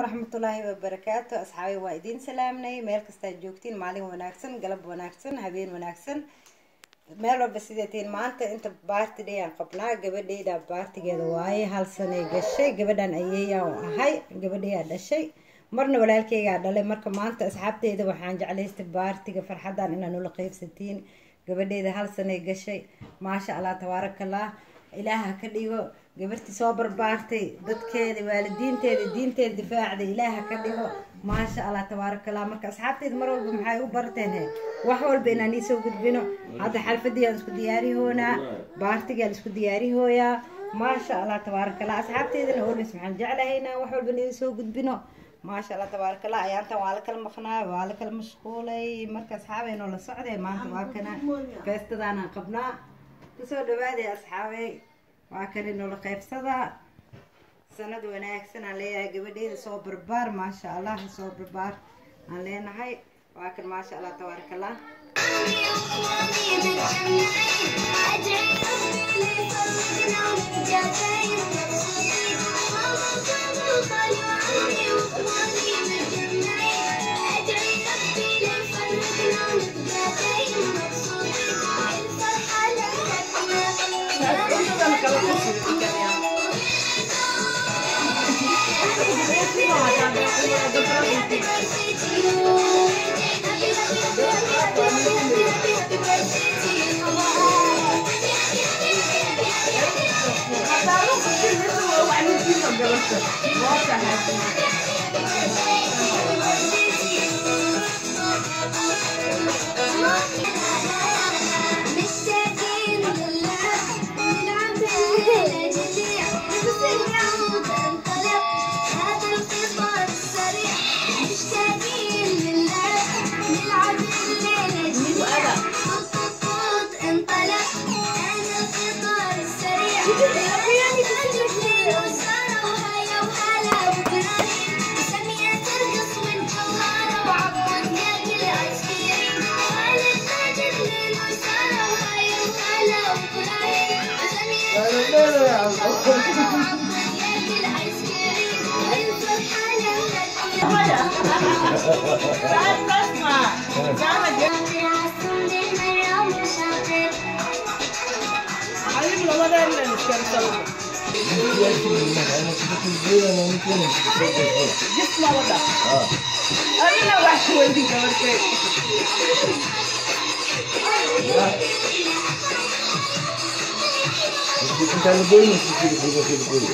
waraxmatullaahi wabarakaatu asxaabi waa idiin salaamnay. Meel kastaa joogtiin maalin wanaagsan galab wanaagsan habeen wanaagsan. Meel walba sideetiin maanta inta baarti dhayaan qabnaa gabadheyda baartigeeda waaye hal sanay gashay gabadhan ayeeyaa ahay gabadhayaa dhashay. Marna walaalkeygaa dhalay marka maanta asxaabteyda waxaan jeclaystay baartiga farxadan inaa nula qeybsatiin gabadheyda hal sanay gashay. Maasha allah tabaarakallah. Ilaaha ka dhigo gabartii soo barbaartay dadkeeda waalidiinteeda diinteeda difaacda ilaaha ka dhigo. Maasha allah tabaarakallah marka asxaabteeda mar walba maxay u barteen? Wax walba inaan iisoo gudbino. Hadda xalfadiyaan isku diyaarihoonaa baartigaan isku diyaarihooyaa maasha allah tabaarakallah asxaabteedana olbis maxaan jeclahaynaa wax walba in soo gudbino. Maasha allah tabaarakallah ayaantan waa la kala maqnaa waa la kala mashquulay. Marka asxaabeynoo la socday maanta waa kana. Feestadaanaan qabnaa. Kusoo dhawaaday asxaabey waa kani noola qaybsada sanad wanaagsan aan leeyahay gabadheeda soo barbaar maasha allah soo barbaar aan leenahay waa kan maasha allah Welcome. Welcome. Ficando bem nesse tipo de coisa que ele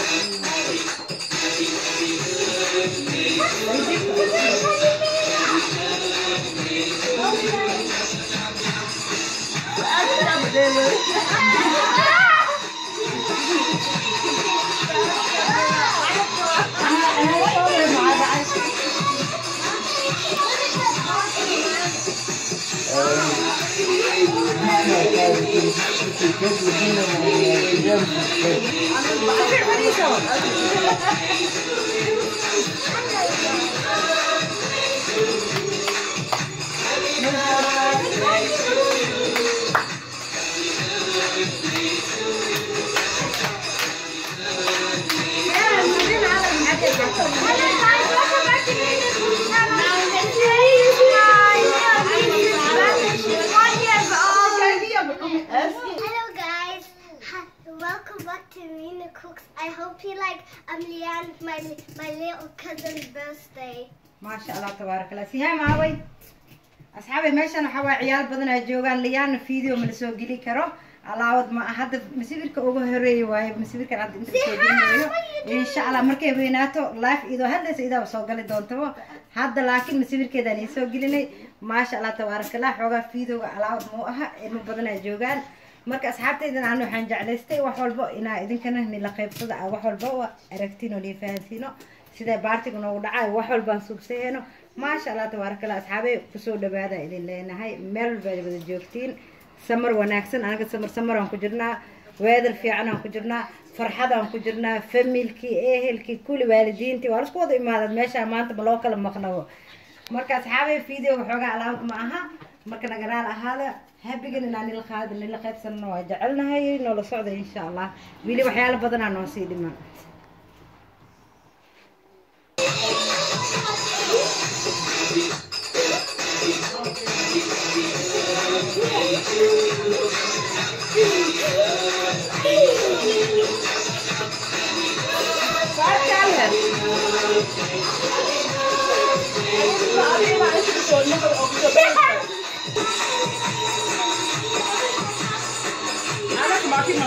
said Thank you. Cooks. I hope you like um Leanne, my my little cousin's birthday. maasha allah tabaarakallah sihaa maaway asxaabi meeshan waxaa waay ciyaal badan ay joogaan liyaana video ma la soo geli karo. Alaawad ma hadda masawirka ugu horreeya waaye masawirkan hadda inta soo gelinayo insha allah markay weynaato life idoo hadlaysa idaaba soo gali doontabo hadda laakiin masawirkeedaan ii soo gelinay maasha allah tabaarakallah xoogaa fiidowga alaawad muu aha ilmo badan ay joogaan marka asxaabteydan aan waxaan jeclaystay wax walba inaa idinkana nila qaybsada ah wax walba oo aragtiin oo nii fahansiino sida baartiga noogu dhacay wax walbaan suubsayeeno maasha allah tabaarakallah asxaabey ku soo dhawaada idin leenahay. Meel walbaad wada joogtiin. Samar wanaagsan anaga samar samaraan ku jirnaa. Weedar fiicanaan ku jirnaa. Farxadaan ku jirnaa. Familkii ehelkii kulli waalidiintii waa lasku wada imaadad meesha maanta ma loo kala maqnabo. Marka asxaabey videoga xoogaa alaawad ma aha مركنا قرال هذا هبقينا نال الخاد اللي لقيت سنو علنا هاي نول صعدة إن شاء الله ويلي وحيال بدنا نوصي دماء أكيد ما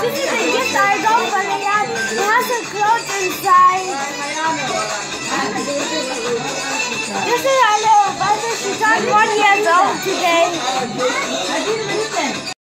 this is a gift I got for Leanne. It has a cloth inside. This is our little brother. She turned one years old today.